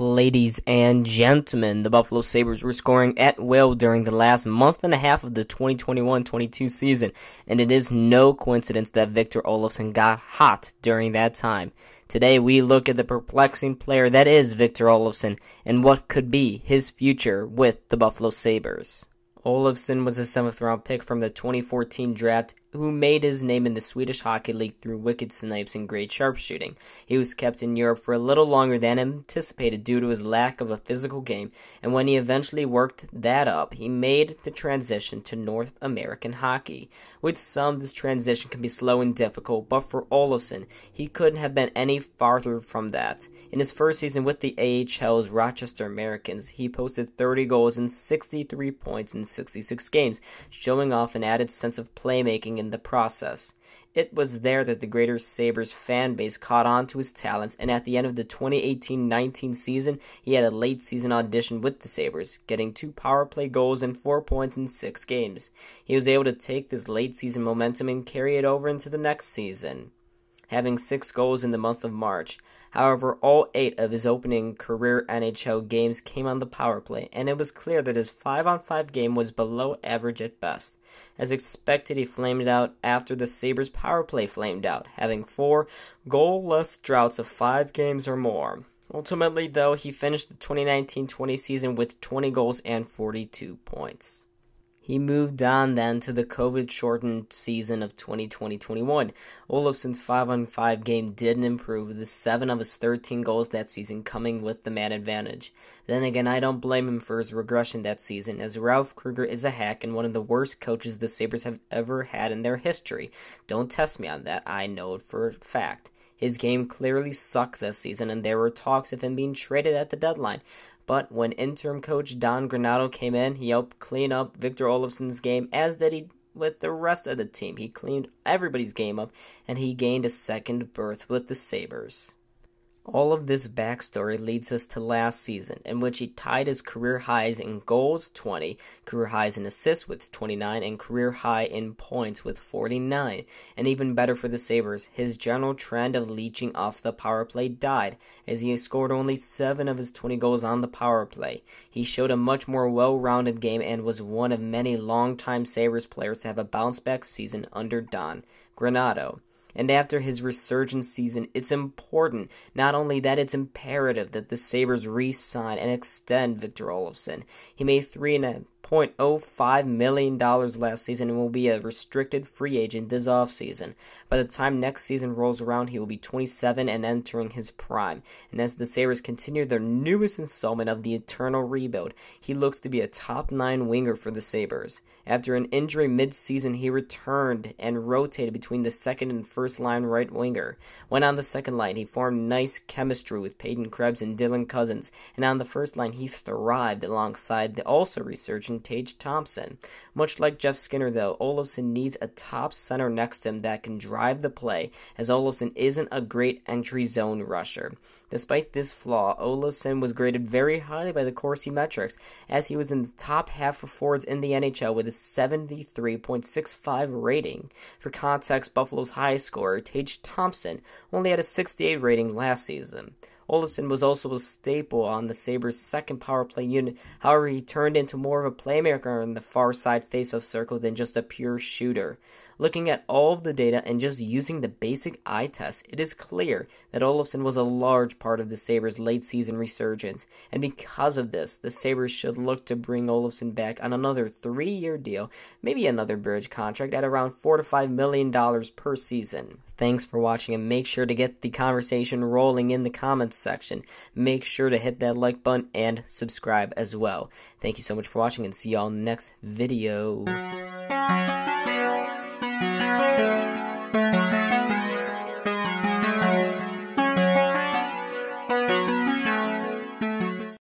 Ladies and gentlemen, the Buffalo Sabres were scoring at will during the last month and a half of the 2021-22 season, and it is no coincidence that Victor Olofsson got hot during that time. Today we look at the perplexing player that is Victor Olofsson and what could be his future with the Buffalo Sabres. Olofsson was a seventh round pick from the 2014 draft who made his name in the Swedish Hockey League through wicked snipes and great sharpshooting. He was kept in Europe for a little longer than anticipated due to his lack of a physical game, and when he eventually worked that up, he made the transition to North American hockey. With some, this transition can be slow and difficult, but for Olofsson, he couldn't have been any farther from that. In his first season with the AHL's Rochester Americans, he posted 30 goals and 63 points in 66 games, showing off an added sense of playmaking the process. It was there that the Greater Sabres fan base caught on to his talents, and at the end of the 2018 19 season, he had a late season audition with the Sabres, getting two power play goals and four points in six games. He was able to take this late season momentum and carry it over into the next season having six goals in the month of March. However, all eight of his opening career NHL games came on the power play, and it was clear that his 5 on 5 game was below average at best. As expected, he flamed out after the Sabres power play flamed out, having four goalless droughts of five games or more. Ultimately, though, he finished the 2019 20 season with 20 goals and 42 points. He moved on then to the COVID shortened season of 2020 21. Olofsson's 5 on 5 game didn't improve, with 7 of his 13 goals that season coming with the man advantage. Then again, I don't blame him for his regression that season, as Ralph Krueger is a hack and one of the worst coaches the Sabres have ever had in their history. Don't test me on that, I know it for a fact. His game clearly sucked this season, and there were talks of him being traded at the deadline. But when interim coach Don Granato came in, he helped clean up Victor Olofsson's game, as did he with the rest of the team. He cleaned everybody's game up, and he gained a second berth with the Sabres. All of this backstory leads us to last season, in which he tied his career highs in goals 20, career highs in assists with 29, and career high in points with 49. And even better for the Sabres, his general trend of leeching off the power play died, as he scored only 7 of his 20 goals on the power play. He showed a much more well rounded game and was one of many longtime Sabres players to have a bounce back season under Don Granato. And after his resurgence season, it's important, not only that, it's imperative that the Sabres re sign and extend Victor Olofsson. He made three and a $0.05 million last season and will be a restricted free agent this offseason. By the time next season rolls around, he will be 27 and entering his prime. And as the Sabres continue their newest installment of the eternal rebuild, he looks to be a top 9 winger for the Sabres. After an injury mid-season, he returned and rotated between the second and first line right winger. When on the second line, he formed nice chemistry with Peyton Krebs and Dylan Cozens, and on the first line, he thrived alongside the also resurgent Tage Thompson. Much like Jeff Skinner, though, Olofsson needs a top center next to him that can drive the play, as Olofsson isn't a great entry zone rusher. Despite this flaw, Olofsson was graded very highly by the Corsi metrics, as he was in the top half of forwards in the NHL with a 73.65 rating. For context, Buffalo's highest scorer, Tage Thompson, only had a 68 rating last season. Olofsson was also a staple on the Sabres' second power play unit. However, he turned into more of a playmaker in the far side face-off circle than just a pure shooter. Looking at all of the data and just using the basic eye test, it is clear that Olofsson was a large part of the Sabres' late season resurgence, and because of this, the Sabres should look to bring Olofsson back on another three year deal, maybe another bridge contract at around four to five million dollars per season. Thanks for watching and make sure to get the conversation rolling in the comments section. Make sure to hit that like button and subscribe as well. Thank you so much for watching and see y'all next video.